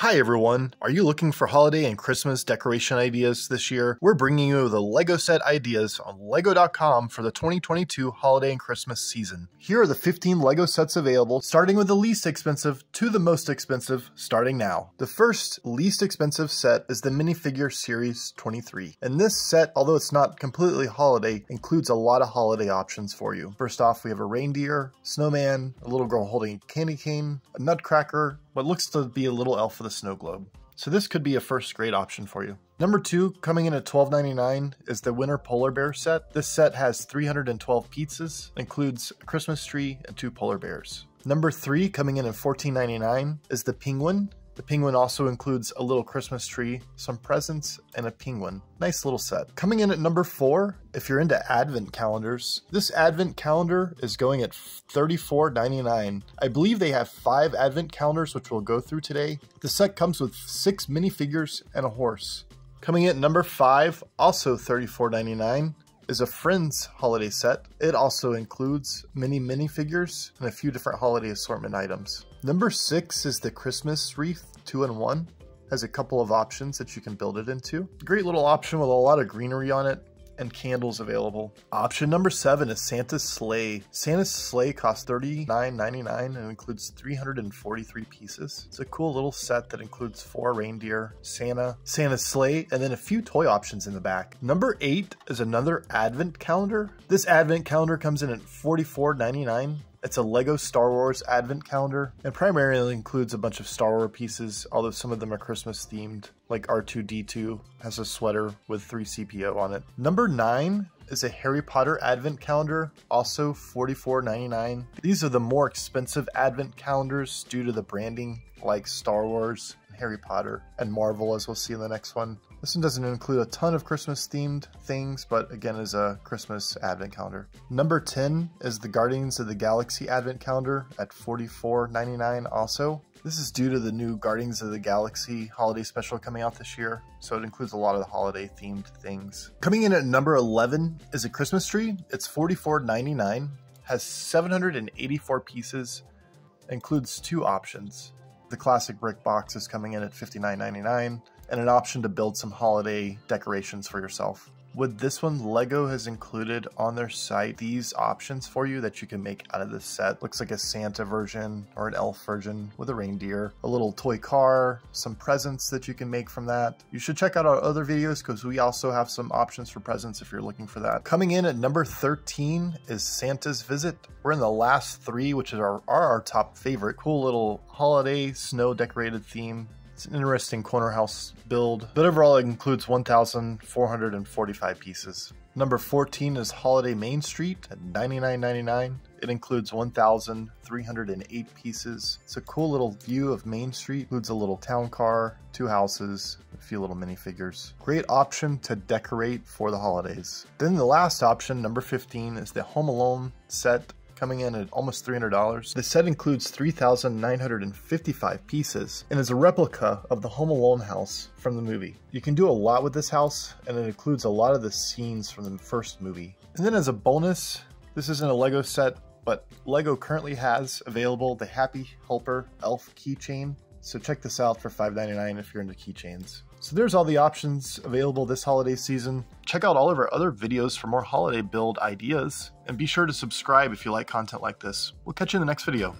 Hi everyone! Are you looking for holiday and Christmas decoration ideas this year? We're bringing you the LEGO set ideas on LEGO.com for the 2022 holiday and Christmas season. Here are the 15 LEGO sets available, starting with the least expensive to the most expensive, starting now. The first least expensive set is the Minifigure Series 23. And this set, although it's not completely holiday, includes a lot of holiday options for you. First off, we have a reindeer, snowman, a little girl holding a candy cane, a nutcracker, what looks to be a little elf with a snow globe. So this could be a first grade option for you. Number two, coming in at $12.99 is the Winter Polar Bear set. This set has 312 pizzas, includes a Christmas tree and two polar bears. Number three, coming in at $14.99 is the Penguin. The penguin also includes a little Christmas tree, some presents, and a penguin. Nice little set. Coming in at number four, if you're into advent calendars, this advent calendar is going at $34.99. I believe they have five advent calendars, which we'll go through today. The set comes with six minifigures and a horse. Coming in at number five, also $34.99 is a Friends holiday set. It also includes many minifigures and a few different holiday assortment items. Number six is the Christmas wreath, two in one. Has a couple of options that you can build it into. Great little option with a lot of greenery on it and candles available. Option number seven is Santa's Sleigh. Santa's Sleigh costs $39.99 and includes 343 pieces. It's a cool little set that includes four reindeer, Santa, Santa's Sleigh, and then a few toy options in the back. Number eight is another advent calendar. This advent calendar comes in at $44.99 it's a LEGO Star Wars advent calendar and primarily includes a bunch of Star Wars pieces, although some of them are Christmas themed, like R2D2 has a sweater with 3CPO on it. Number 9 is a Harry Potter advent calendar, also $44.99. These are the more expensive advent calendars due to the branding like Star Wars Harry Potter, and Marvel, as we'll see in the next one. This one doesn't include a ton of Christmas themed things, but again is a Christmas advent calendar. Number 10 is the Guardians of the Galaxy advent calendar at $44.99 also. This is due to the new Guardians of the Galaxy holiday special coming out this year, so it includes a lot of the holiday themed things. Coming in at number 11 is a Christmas tree. It's $44.99, has 784 pieces, includes two options. The classic brick box is coming in at $59.99 and an option to build some holiday decorations for yourself. With this one, LEGO has included on their site these options for you that you can make out of this set. Looks like a Santa version or an elf version with a reindeer, a little toy car, some presents that you can make from that. You should check out our other videos because we also have some options for presents if you're looking for that. Coming in at number 13 is Santa's Visit. We're in the last three, which our, are our top favorite. Cool little holiday snow decorated theme it's an interesting corner house build, but overall it includes 1,445 pieces. Number 14 is Holiday Main Street at $99.99. It includes 1,308 pieces. It's a cool little view of Main Street. Includes a little town car, two houses, a few little minifigures. Great option to decorate for the holidays. Then the last option, number 15, is the Home Alone set coming in at almost $300. The set includes 3,955 pieces and is a replica of the Home Alone house from the movie. You can do a lot with this house and it includes a lot of the scenes from the first movie. And then as a bonus, this isn't a Lego set, but Lego currently has available the Happy Helper Elf keychain. So check this out for $5.99 if you're into keychains. So there's all the options available this holiday season. Check out all of our other videos for more holiday build ideas, and be sure to subscribe if you like content like this. We'll catch you in the next video.